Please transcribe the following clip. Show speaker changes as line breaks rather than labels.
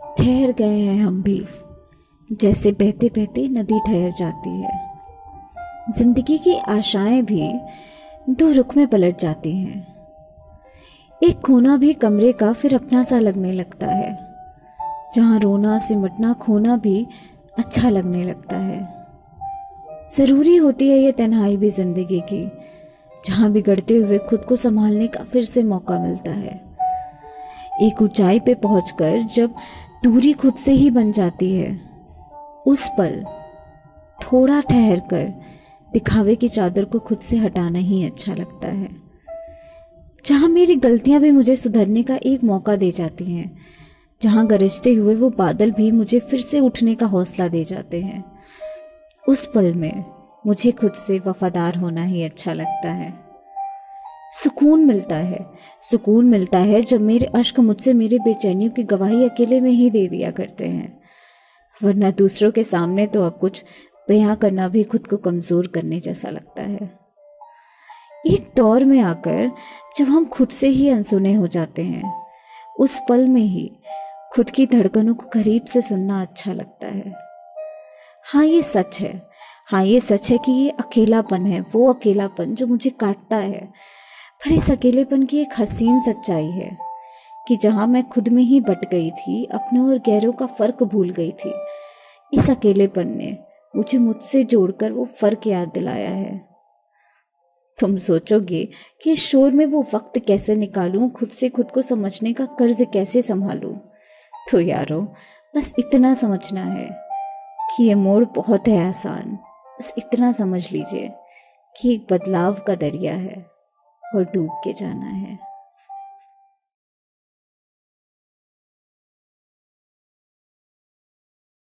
ठहर गए हैं हम भी। जैसे बहते बहते नदी ठहर जाती है। ज़िंदगी की आशाएँ भी दो रुख में पलट जाती हैं। एक कोना भी कमरे का फिर अपना सा लगने लगता है। जहाँ रोना, सिमटना, खोना भी अच्छा लगने लगता है। ज़रूरी होती है ये तन्हाई भी ज़िंदगी की, जहाँ बिगड़ते हुए खुद को संभालने का फिर से मौका मिलता है। एक ऊंचाई पे पहुंचकर जब दूरी खुद से ही बन जाती है, उस पल थोड़ा ठहर कर दिखावे की चादर को खुद से हटाना ही अच्छा लगता है। जहाँ मेरी गलतियाँ भी मुझे सुधरने का एक मौका दे जाती हैं, जहाँ गरजते हुए वो बादल भी मुझे फिर से उठने का हौसला दे जाते हैं, उस पल में मुझे खुद से वफादार होना ही अच्छा लगता है। सुकून मिलता है। सुकून मिलता है जब मेरे अश्क मुझसे मेरे बेचैनियों की गवाही अकेले में ही दे दिया करते हैं। वरना दूसरों के सामने तो अब कुछ बयां करना भी खुद को कमज़ोर करने जैसा लगता है। एक दौर में आकर जब हम खुद से ही अनसुने हो जाते हैं, उस पल में ही खुद की धड़कनों को करीब से सुनना अच्छा लगता है। हाँ ये सच है। हाँ ये सच है कि ये अकेलापन है, वो अकेलापन जो मुझे काटता है। पर इस अकेलेपन की एक हसीन सच्चाई है कि जहाँ मैं खुद में ही बट गई थी, अपने और गैरों का फ़र्क भूल गई थी। इस अकेलेपन ने मुझे मुझसे जोड़कर वो फ़र्क याद दिलाया है। तुम सोचोगे कि इस शोर में वो वक्त कैसे निकालूं, खुद से खुद को समझने का कर्ज कैसे संभालूं? तो यारो, बस इतना समझना है कि ये मोड़ बहुत है आसान। बस इतना समझ लीजिए कि एक बदलाव का दरिया है। और डूब के जाना है।